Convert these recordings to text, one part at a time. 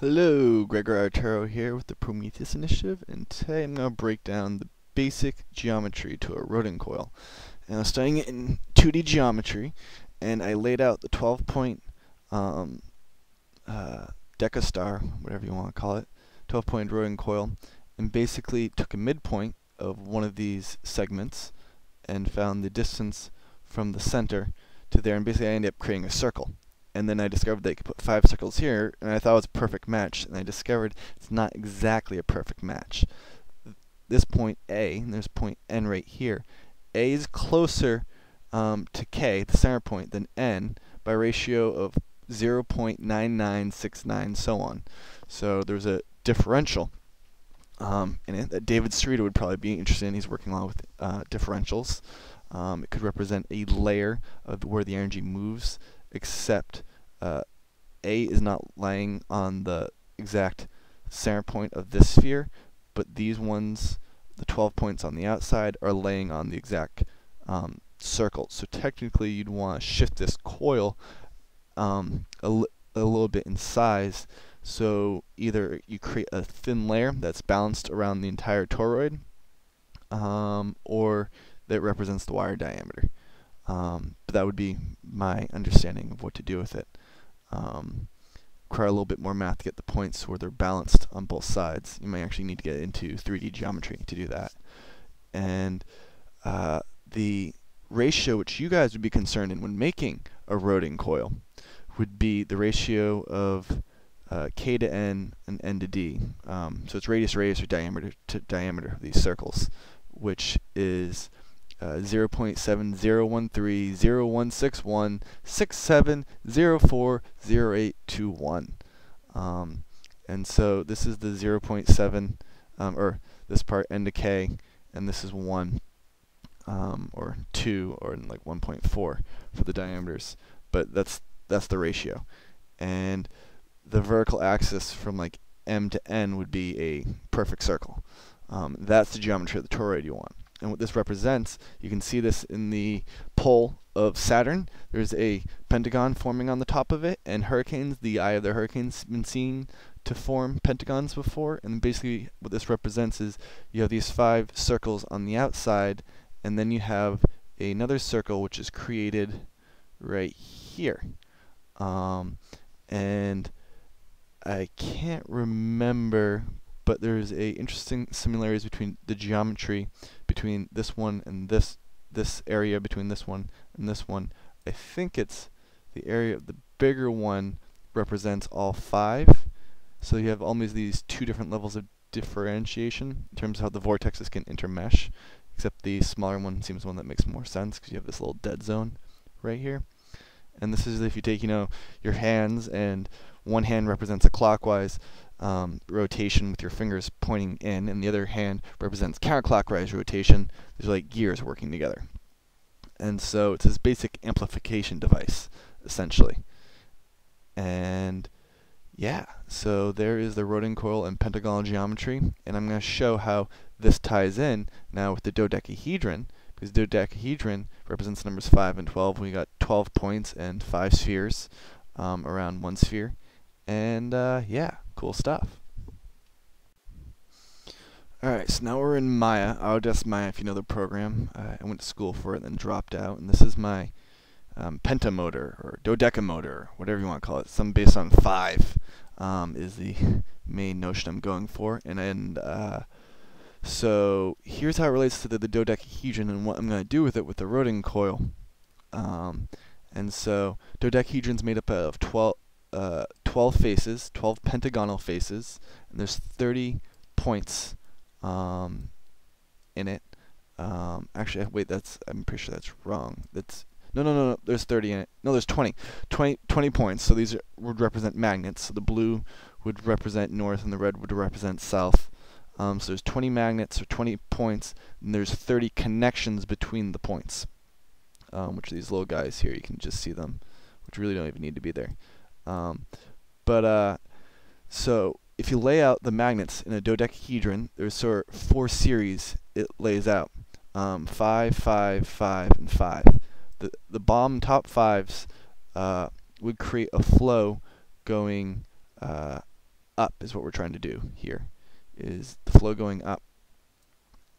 Hello, Gregor Arturo here with the Prometheus Initiative, and today I'm going to break down the basic geometry to a Rodin coil. And I'm studying it in 2D geometry, and I laid out the 12-point um, uh, Decastar, whatever you want to call it, 12-point Rodin coil, and basically took a midpoint of one of these segments and found the distance from the center to there, and basically I ended up creating a circle and then I discovered that could put five circles here, and I thought it was a perfect match, and I discovered it's not exactly a perfect match. This point A, and there's point N right here, A is closer um, to K, the center point, than N by ratio of 0.9969, so on. So there's a differential um, in it that David Sereda would probably be interested in. He's working a lot with uh, differentials. Um, it could represent a layer of where the energy moves except uh, A is not lying on the exact center point of this sphere, but these ones, the 12 points on the outside, are laying on the exact um, circle. So technically you'd want to shift this coil um, a, li a little bit in size so either you create a thin layer that's balanced around the entire toroid um, or that represents the wire diameter. Um, but that would be my understanding of what to do with it. Um, require a little bit more math to get the points where they're balanced on both sides. You might actually need to get into 3D geometry to do that. And uh, the ratio which you guys would be concerned in when making a Rodin coil would be the ratio of uh, k to n and n to d. Um, so it's radius radius or diameter to diameter of these circles, which is uh, 0.7013016167040821. Um, and so this is the 0.7, um, or this part n to k, and this is 1, um, or 2, or like 1.4 for the diameters. But that's that's the ratio. And the vertical axis from like m to n would be a perfect circle. Um, that's the geometry of the toroid you want and what this represents, you can see this in the pole of Saturn. There's a pentagon forming on the top of it, and hurricanes, the eye of the hurricane's been seen to form pentagons before, and basically what this represents is you have these five circles on the outside, and then you have another circle which is created right here. Um, and I can't remember, but there's a interesting similarities between the geometry between this one and this this area between this one and this one. I think it's the area of the bigger one represents all five. So you have almost these two different levels of differentiation in terms of how the vortexes can intermesh, except the smaller one seems one that makes more sense because you have this little dead zone right here. And this is if you take, you know, your hands and one hand represents a clockwise um, rotation with your fingers pointing in, and the other hand represents counterclockwise rotation. There's like gears working together. And so it's this basic amplification device, essentially. And yeah, so there is the Rodin coil and pentagonal geometry, and I'm going to show how this ties in now with the dodecahedron, because dodecahedron represents numbers 5 and 12. We got 12 points and 5 spheres um, around one sphere. And uh, yeah, cool stuff. Alright, so now we're in Maya, Autodesk Maya if you know the program. Uh, I went to school for it and then dropped out. And this is my um, pentamotor, or dodecamotor, whatever you want to call it. Some based on 5 um, is the main notion I'm going for. And, and uh, so here's how it relates to the, the dodecahedron and what I'm going to do with it with the Rodin coil. Um, and so dodecahedron's made up of 12, uh, 12 faces, 12 pentagonal faces, and there's 30 points um, in it. Um, actually, wait, that's I'm pretty sure that's wrong. That's no, no, no, no. There's 30 in it. No, there's 20. 20, 20 points. So these are, would represent magnets. So the blue would represent north, and the red would represent south. Um, so there's 20 magnets or 20 points, and there's 30 connections between the points, um, which are these little guys here. You can just see them, which really don't even need to be there. Um, but uh, so if you lay out the magnets in a dodecahedron, there's sort of four series it lays out. Um, five, five, five, and five. The the bottom top fives uh, would create a flow going uh, up is what we're trying to do here, is the flow going up.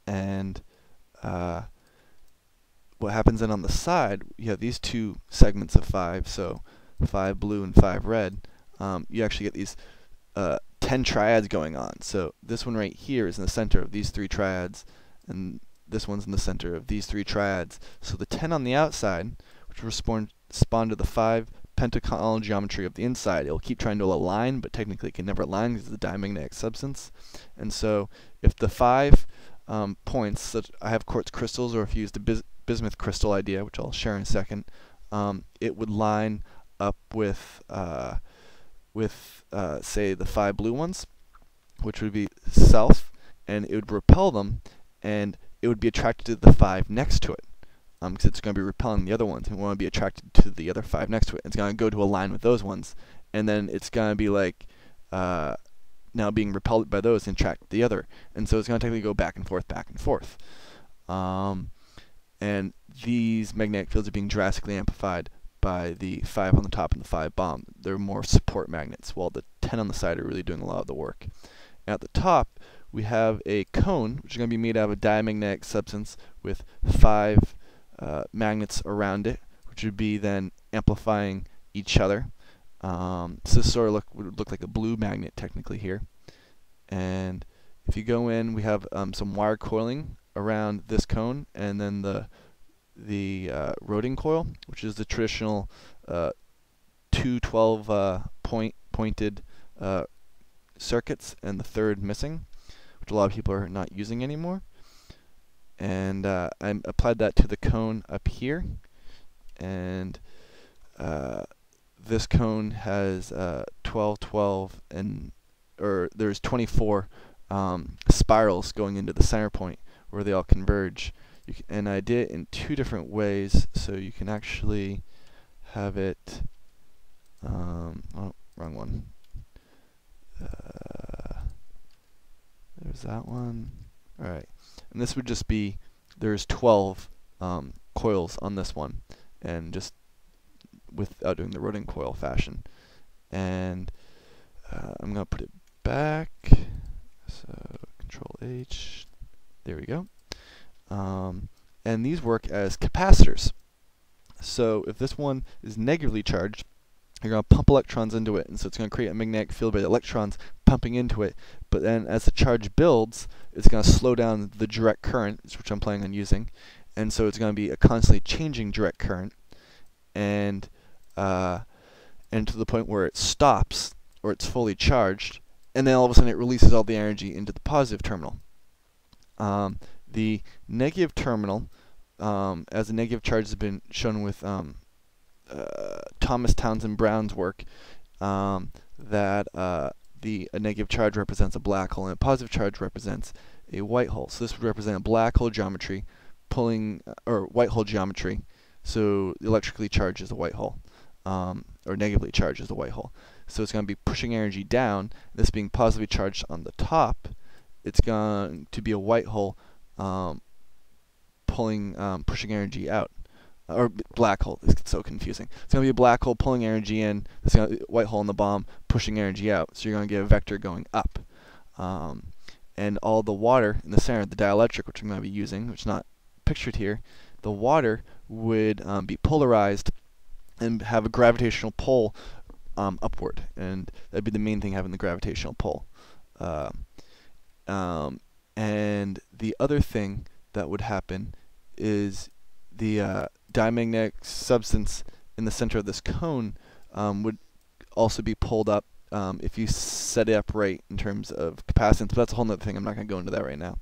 And uh, what happens then on the side, you have these two segments of 5, so 5 blue and 5 red. Um, you actually get these uh, 10 triads going on. So this one right here is in the center of these three triads, and this one's in the center of these three triads. So the 10 on the outside, which respond, respond to the 5 pentagonal geometry of the inside. It'll keep trying to align, but technically it can never align because it's a diamagnetic substance. And so if the five um, points, that I have quartz crystals, or if you use the bis bismuth crystal idea, which I'll share in a second, um, it would line up with, uh, with uh, say, the five blue ones, which would be south, and it would repel them, and it would be attracted to the five next to it because um, it's going to be repelling the other ones and want to be attracted to the other five next to it. It's going to go to align with those ones, and then it's going to be like uh, now being repelled by those and attract the other, and so it's going to technically go back and forth, back and forth. Um, and these magnetic fields are being drastically amplified by the five on the top and the five bomb. They're more support magnets, while the ten on the side are really doing a lot of the work. And at the top, we have a cone, which is going to be made out of a diamagnetic substance with five uh, magnets around it, which would be then amplifying each other. Um, so this sort of look would look like a blue magnet technically here. And if you go in, we have um, some wire coiling around this cone, and then the the uh, Rodin coil, which is the traditional uh, two 12 uh, point pointed uh, circuits, and the third missing, which a lot of people are not using anymore and uh, I applied that to the cone up here. And uh, this cone has uh, 12 12 and or there's 24 um, spirals going into the center point where they all converge. And I did it in two different ways. So you can actually have it um, oh wrong one. Uh, there's that one alright and this would just be, there's 12 um, coils on this one, and just without doing the Rodin coil fashion. And uh, I'm going to put it back. So Control H. There we go. Um, and these work as capacitors. So if this one is negatively charged, you're going to pump electrons into it, and so it's going to create a magnetic field by the electrons pumping into it. But then as the charge builds, it's going to slow down the direct current, which I'm planning on using. And so it's going to be a constantly changing direct current, and uh, and to the point where it stops or it's fully charged, and then all of a sudden it releases all the energy into the positive terminal. Um, the negative terminal, um, as the negative charge has been shown with um, uh, Thomas Townsend Brown's work, um, that uh, the a negative charge represents a black hole and a positive charge represents a white hole. So this would represent a black hole geometry pulling, uh, or white hole geometry. So electrically charged is a white hole, um, or negatively charged is a white hole. So it's going to be pushing energy down. This being positively charged on the top, it's going to be a white hole um, pulling, um, pushing energy out or black hole. Gets so confusing. It's going to be a black hole pulling energy in. It's going to white hole in the bomb pushing energy out. So you're going to get a vector going up. Um, and all the water in the center, the dielectric, which I'm going to be using, which is not pictured here, the water would um, be polarized and have a gravitational pull um, upward. And that'd be the main thing, having the gravitational pull. Uh, and the other thing that would happen is the uh, diamagnetic substance in the center of this cone um, would also be pulled up um, if you set it up right in terms of capacitance. But that's a whole other thing. I'm not going to go into that right now.